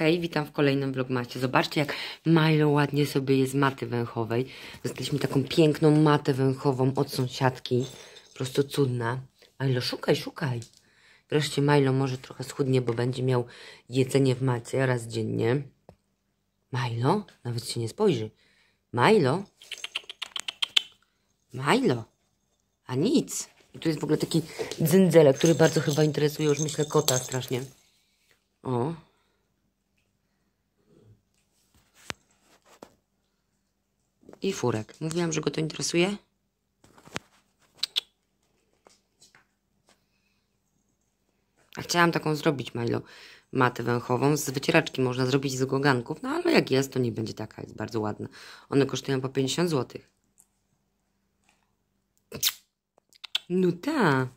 Hej, witam w kolejnym vlogmacie. Zobaczcie, jak Milo ładnie sobie jest z maty węchowej. Dostaliśmy taką piękną matę węchową od sąsiadki. Po prostu cudna. Milo, szukaj, szukaj. Wreszcie Milo może trochę schudnie, bo będzie miał jedzenie w macie raz dziennie. Milo? Nawet się nie spojrzy. Milo? Milo? A nic. I tu jest w ogóle taki dzędzelek, który bardzo chyba interesuje już myślę kota strasznie. O. I furek. Mówiłam, że go to interesuje? A chciałam taką zrobić, Milo, matę węchową. Z wycieraczki można zrobić z goganków, no ale jak jest, to nie będzie taka, jest bardzo ładna. One kosztują po 50 zł. No ta.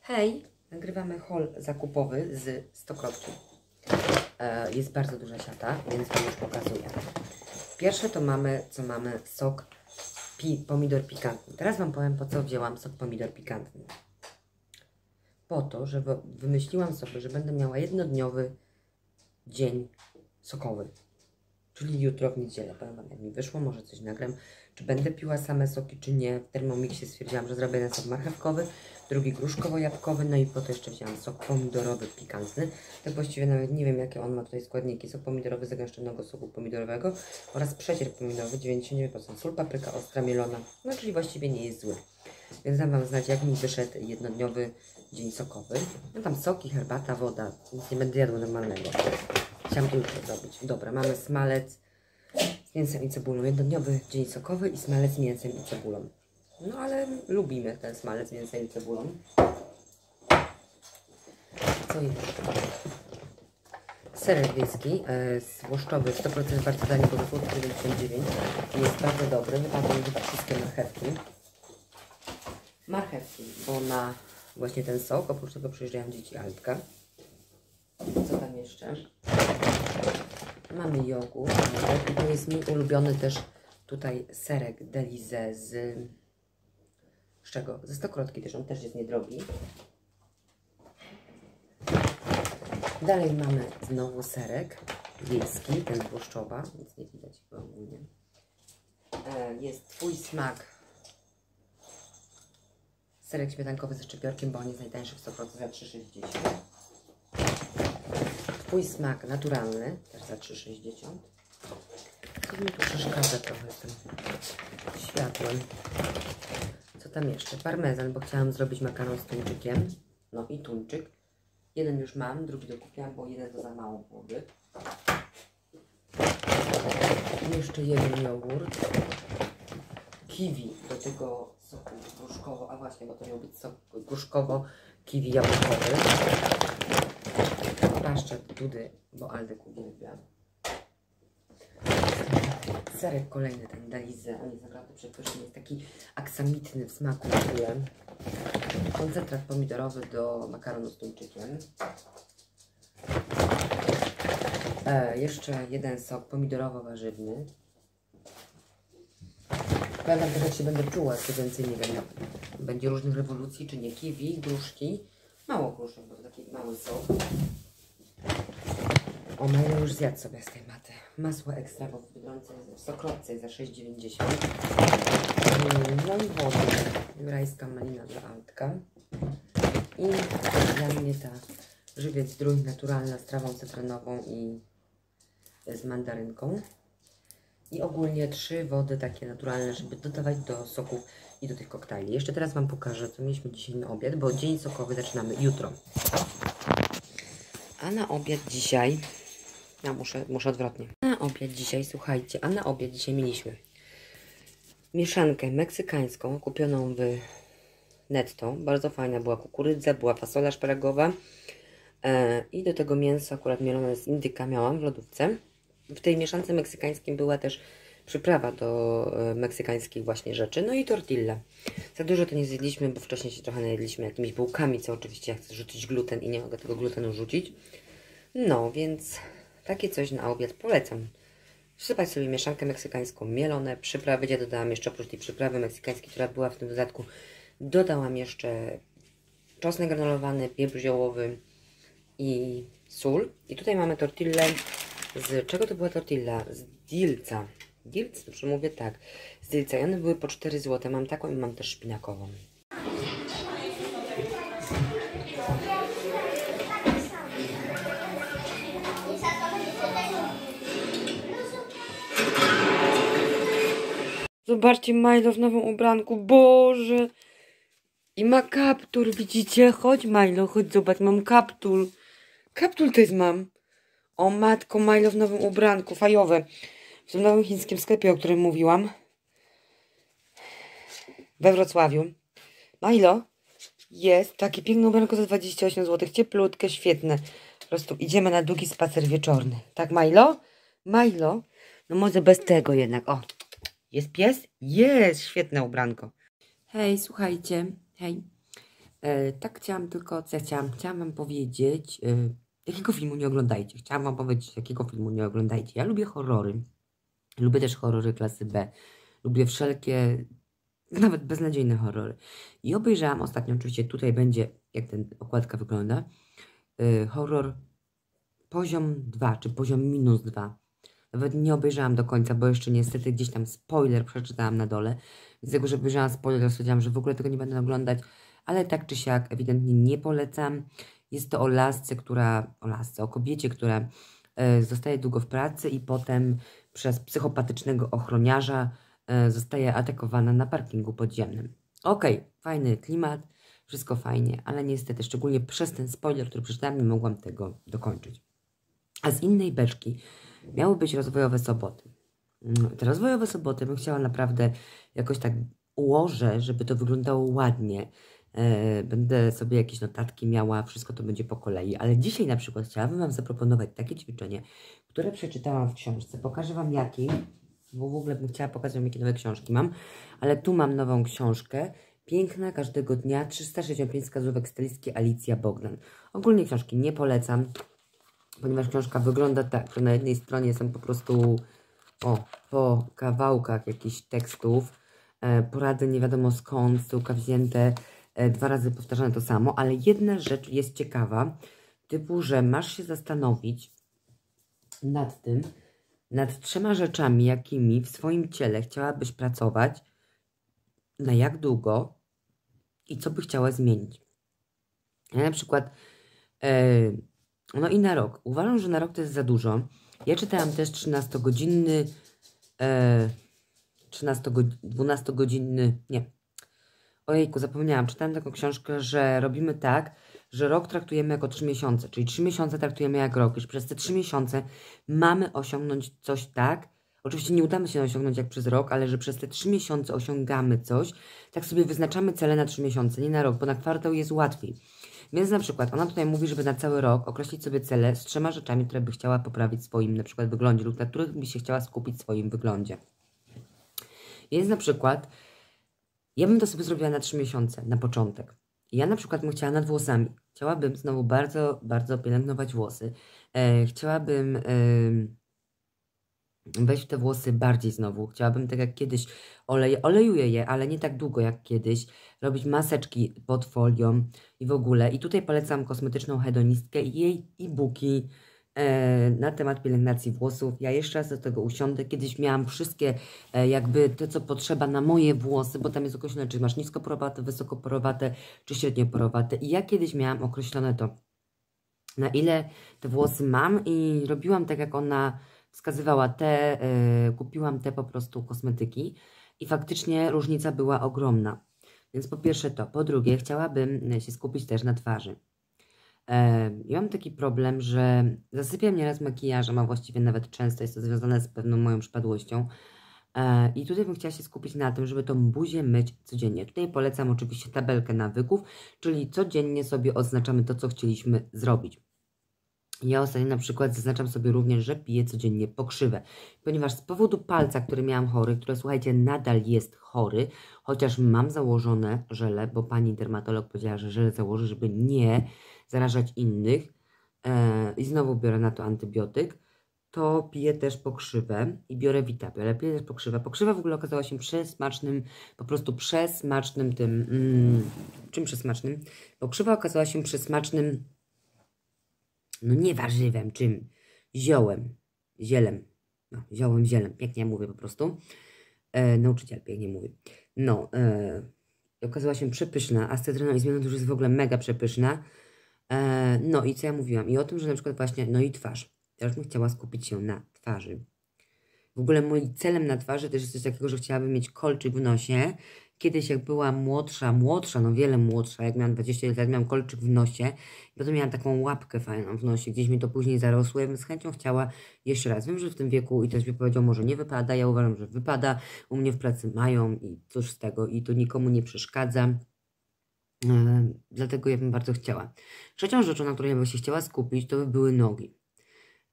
Hej, nagrywamy haul zakupowy z Stokrotki. E, jest bardzo duża siata, więc Wam już pokazuję. Pierwsze to mamy, co mamy, sok pi, pomidor pikantny. Teraz Wam powiem, po co wzięłam sok pomidor pikantny. Po to, że wy- wymyśliłam sobie, że będę miała jednodniowy dzień sokowy. Czyli jutro w niedzielę. Powiem Wam, jak mi wyszło, może coś nagram. Czy będę piła same soki, czy nie. W Thermomixie stwierdziłam, że zrobię jeden sok marchewkowy, drugi gruszkowo-jabłkowy, no i po to jeszcze wziąłam sok pomidorowy pikantny. Tak właściwie nawet nie wiem, jakie on ma tutaj składniki. Sok pomidorowy zagęszczonego soku pomidorowego oraz przecier pomidorowy 99%, sól, papryka ostra, mielona. No czyli właściwie nie jest zły. Więc dam Wam znać, jak mi wyszedł jednodniowy dzień sokowy. No tam soki, herbata, woda. Nic nie będę jadła normalnego. Chciałam to jutro zrobić. Dobra, mamy smalec z mięsem i cebulą. Jednodniowy dzień sokowy i smalec z mięsem i cebulą. No ale lubimy ten smalec z mięsem i cebulą. Co jeszcze? Serek wiejski, e, złoszczowy, 100% bardzo tani, bo za 99 jest bardzo dobry. Wypadły mi chyba wszystkie marchewki. Marchewki, bo na właśnie ten sok, oprócz tego przyjeżdżają dzieci Altka. Co tam jeszcze? Mamy jogurt. To jest mój ulubiony też tutaj serek Delize z... Z czego? Ze stokrotki też, on też jest niedrogi. Dalej mamy znowu serek wiejski, ten Włoszczowa, nic nie widać chyba ogólnie. E, Jest Twój smak. Serek śmietankowy ze szczypiorkiem, bo on jest najtańszy w 100% za 3,60. Twój smak naturalny, też za 3,60. Co mi tu przeszkadza trochę tym światłem. Tam jeszcze? Parmezan, bo chciałam zrobić makaron z tuńczykiem. No i tuńczyk. Jeden już mam, drugi dokupiłam, bo jeden to za mało byłoby. Jeszcze jeden jogurt. Kiwi do tego soku gruszkowo, a właśnie, bo to miał być sok gruszkowo-kiwi jabłkowy. Paszczet Dudy, bo Aldek uwielbia. Serek kolejny, ten Dalizy, on jest naprawdę przepyszny, jest taki aksamitny w smaku. Koncentrat pomidorowy do makaronu z tuńczykiem. E, jeszcze jeden sok pomidorowo-warzywny. Też, jak się będę czuła, co więcej nie wiem. Będzie różnych rewolucji, czy nie. Kiwi, gruszki. Mało gruszek, bo to taki mały sok. O, Maja już zjadł sobie z tej maty. Masło ekstra, bo w jest za 6,90. Mm, No i wodę. Jurajska malina dla Altka. I dla mnie ta żywiec zdrój naturalna z trawą cytrynową i z mandarynką. I ogólnie trzy wody takie naturalne, żeby dodawać do soków i do tych koktajli. Jeszcze teraz Wam pokażę, co mieliśmy dzisiaj na obiad, bo dzień sokowy zaczynamy jutro. A na obiad dzisiaj... Ja muszę, muszę odwrotnie. Na obiad dzisiaj, słuchajcie, a na obiad dzisiaj mieliśmy mieszankę meksykańską, kupioną w netto. Bardzo fajna była kukurydza, była fasola szparagowa e, i do tego mięso akurat mielone z indyka miałam w lodówce. W tej mieszance meksykańskiej była też przyprawa do e, meksykańskich właśnie rzeczy, no i tortilla. Za dużo to nie zjedliśmy, bo wcześniej się trochę najedliśmy jakimiś bułkami, co oczywiście ja chcę rzucić gluten i nie mogę tego glutenu rzucić. No, więc takie coś na obiad polecam. Wsypać sobie mieszankę meksykańską, mielone, przyprawy. Ja dodałam jeszcze oprócz tej przyprawy meksykańskiej, która była w tym dodatku, dodałam jeszcze czosnek granulowany, pieprz ziołowy, i sól. I tutaj mamy tortillę. Z czego to była tortilla? Z dilca. Dilc? Dobrze mówię tak. Z dilca. I one były po 4 zł. Mam taką i mam też szpinakową. Zobaczcie Milo w nowym ubranku. Boże! I ma kaptur, widzicie? Chodź Milo, chodź zobacz, mam kaptur. Kaptur też mam. O matko, Milo w nowym ubranku, fajowe. W tym nowym chińskim sklepie, o którym mówiłam. We Wrocławiu. Milo, jest takie piękne ubranko za 28 zł. Cieplutkie, świetne. Po prostu idziemy na długi spacer wieczorny. Tak, Milo? Milo? No może bez tego jednak. O, jest pies? Jest, świetne ubranko. Hej, słuchajcie, hej. E, tak chciałam tylko, co ja chciałam, chciałam wam powiedzieć, e, jakiego filmu nie oglądajcie. Chciałam wam powiedzieć, jakiego filmu nie oglądajcie. Ja lubię horrory. Lubię też horrory klasy B. Lubię wszelkie, nawet beznadziejne horrory. I obejrzałam ostatnio, oczywiście tutaj będzie, jak ten okładka wygląda, e, horror poziom 2, czy poziom minus 2. Nawet nie obejrzałam do końca, bo jeszcze niestety gdzieś tam spoiler przeczytałam na dole. Z tego, że obejrzałam spoiler, stwierdziłam, że w ogóle tego nie będę oglądać. Ale tak czy siak ewidentnie nie polecam. Jest to o lasce, która, o lasce, o kobiecie, która e, zostaje długo w pracy i potem przez psychopatycznego ochroniarza e, zostaje atakowana na parkingu podziemnym. Okej, okay, fajny klimat, wszystko fajnie, ale niestety, szczególnie przez ten spoiler, który przeczytałam, nie mogłam tego dokończyć. A z innej beczki miały być rozwojowe soboty. Mm, te rozwojowe soboty bym chciała naprawdę jakoś tak ułożę, żeby to wyglądało ładnie. E, będę sobie jakieś notatki miała, wszystko to będzie po kolei, ale dzisiaj na przykład chciałabym Wam zaproponować takie ćwiczenie, które przeczytałam w książce. Pokażę Wam jakiej, bo w ogóle bym chciała pokazać Wam, jakie nowe książki mam, ale tu mam nową książkę. Piękna każdego dnia, 365 wskazówek stylistki Alicja Bogdan. Ogólnie książki nie polecam, ponieważ książka wygląda tak, że na jednej stronie są po prostu o, po kawałkach jakichś tekstów, e, porady nie wiadomo skąd, z tyłka wzięte, e, dwa razy powtarzane to samo, ale jedna rzecz jest ciekawa, typu, że masz się zastanowić nad tym, nad trzema rzeczami, jakimi w swoim ciele chciałabyś pracować, na jak długo i co by chciała zmienić. Ja na przykład e, no i na rok. Uważam, że na rok to jest za dużo. Ja czytałam też 13-godzinny, e, 13 12-godzinny, nie. Ojejku, zapomniałam. Czytałam taką książkę, że robimy tak, że rok traktujemy jako 3 miesiące, czyli 3 miesiące traktujemy jak rok. Już przez te 3 miesiące mamy osiągnąć coś tak, Oczywiście nie udamy się osiągnąć jak przez rok, ale że przez te 3 miesiące osiągamy coś, tak sobie wyznaczamy cele na 3 miesiące, nie na rok, bo na kwartał jest łatwiej. Więc na przykład ona tutaj mówi, żeby na cały rok określić sobie cele z trzema rzeczami, które by chciała poprawić w swoim na przykład wyglądzie lub na których by się chciała skupić w swoim wyglądzie. Więc na przykład ja bym to sobie zrobiła na trzy miesiące, na początek. Ja na przykład bym chciała nad włosami. Chciałabym znowu bardzo, bardzo pielęgnować włosy. E, chciałabym... E, wejść w te włosy bardziej znowu. Chciałabym tak jak kiedyś, olej, olejuję je, ale nie tak długo jak kiedyś, robić maseczki pod folią i w ogóle. I tutaj polecam kosmetyczną hedonistkę i jej e-booki e, na temat pielęgnacji włosów. Ja jeszcze raz do tego usiądę. Kiedyś miałam wszystkie e, jakby to, co potrzeba na moje włosy, bo tam jest określone, czy masz niskoporowate, wysokoporowate, czy średnioporowate. I ja kiedyś miałam określone to, na ile te włosy mam i robiłam tak, jak ona wskazywała te, y, kupiłam te po prostu kosmetyki i faktycznie różnica była ogromna. Więc po pierwsze to. Po drugie, chciałabym się skupić też na twarzy. Ja mam taki problem, że zasypiam nieraz makijażem, a właściwie nawet często jest to związane z pewną moją przypadłością. E, I tutaj bym chciała się skupić na tym, żeby tą buzię myć codziennie. Tutaj polecam oczywiście tabelkę nawyków, czyli codziennie sobie odznaczamy to, co chcieliśmy zrobić. Ja ostatnio na przykład zaznaczam sobie również, że piję codziennie pokrzywę, ponieważ z powodu palca, który miałam chory, który słuchajcie, nadal jest chory, chociaż mam założone żele, bo pani dermatolog powiedziała, że żele założy, żeby nie zarażać innych e, i znowu biorę na to antybiotyk, to piję też pokrzywę i biorę Vitapi, ale piję też pokrzywę. Pokrzywa w ogóle okazała się przesmacznym, po prostu przesmacznym tym, mm, czym przesmacznym? Pokrzywa okazała się przesmacznym no nie warzywem, czym? Ziołem, zielem. No, ziołem, zielem. Pięknie mówię po prostu. E, nauczyciel pięknie mówi. No, e, okazała się przepyszna, a z i zmianą to już jest w ogóle mega przepyszna. E, no i co ja mówiłam? I o tym, że na przykład właśnie, no i twarz. Teraz bym chciała skupić się na twarzy. W ogóle moim celem na twarzy też jest coś takiego, że chciałabym mieć kolczyk w nosie. Kiedyś jak byłam młodsza, młodsza, no wiele młodsza, jak miałam 20 lat, miałam kolczyk w nosie. I potem miałam taką łapkę fajną w nosie, gdzieś mi to później zarosło. Ja bym z chęcią chciała jeszcze raz. Wiem, że w tym wieku i ktoś mi powiedział, może nie wypada. Ja uważam, że wypada. U mnie w pracy mają i cóż z tego. I to nikomu nie przeszkadza. Yy, dlatego ja bym bardzo chciała. Trzecią rzeczą, na której ja bym się chciała skupić, to by były nogi.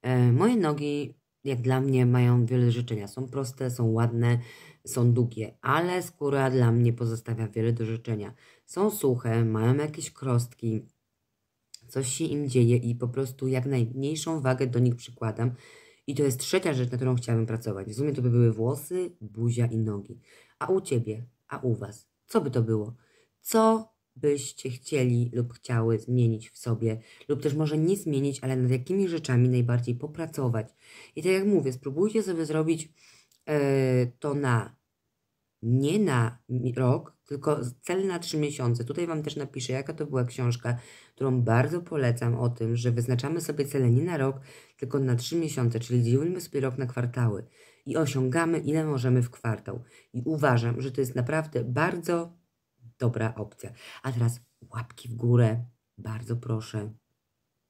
Yy, moje nogi jak dla mnie mają wiele życzenia. Są proste, są ładne, są długie, ale skóra dla mnie pozostawia wiele do życzenia. Są suche, mają jakieś krostki, coś się im dzieje i po prostu jak najmniejszą wagę do nich przykładam. I to jest trzecia rzecz, na którą chciałabym pracować. W sumie to by były włosy, buzia i nogi. A u Ciebie, a u Was, co by to było? Co byście chcieli lub chciały zmienić w sobie, lub też może nie zmienić, ale nad jakimi rzeczami najbardziej popracować. I tak jak mówię, spróbujcie sobie zrobić yy, to na nie na rok, tylko cel na trzy miesiące. Tutaj Wam też napiszę, jaka to była książka, którą bardzo polecam o tym, że wyznaczamy sobie cele nie na rok, tylko na trzy miesiące, czyli dzielimy sobie rok na kwartały i osiągamy ile możemy w kwartał. I uważam, że to jest naprawdę bardzo dobra opcja. A teraz łapki w górę, bardzo proszę.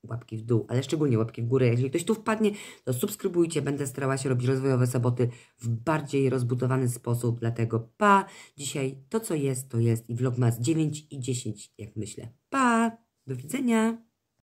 Łapki w dół, ale szczególnie łapki w górę. Jeżeli ktoś tu wpadnie, to subskrybujcie. Będę starała się robić rozwojowe soboty w bardziej rozbudowany sposób. Dlatego pa! Dzisiaj to, co jest, to jest i vlogmas 9 i 10, jak myślę. Pa! Do widzenia!